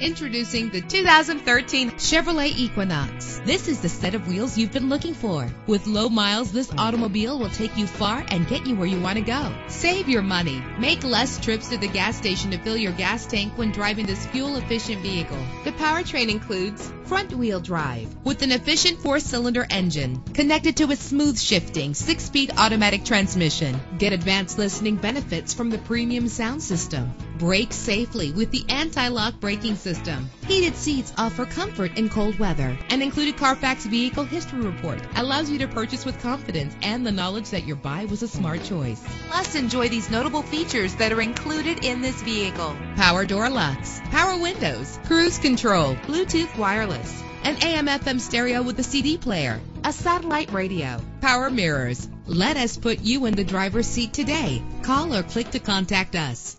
Introducing the 2013 Chevrolet Equinox. This is the set of wheels you've been looking for. With low miles, this automobile will take you far and get you where you want to go. Save your money. Make less trips to the gas station to fill your gas tank when driving this fuel-efficient vehicle. The powertrain includes front-wheel drive with an efficient four-cylinder engine connected to a smooth shifting six-speed automatic transmission. Get advanced listening benefits from the premium sound system. Brake safely with the anti-lock braking system. Heated seats offer comfort in cold weather. An included Carfax vehicle history report allows you to purchase with confidence and the knowledge that your buy was a smart choice. Plus, enjoy these notable features that are included in this vehicle. Power door locks, power windows, cruise control, Bluetooth wireless, an AM FM stereo with a CD player, a satellite radio, power mirrors. Let us put you in the driver's seat today. Call or click to contact us.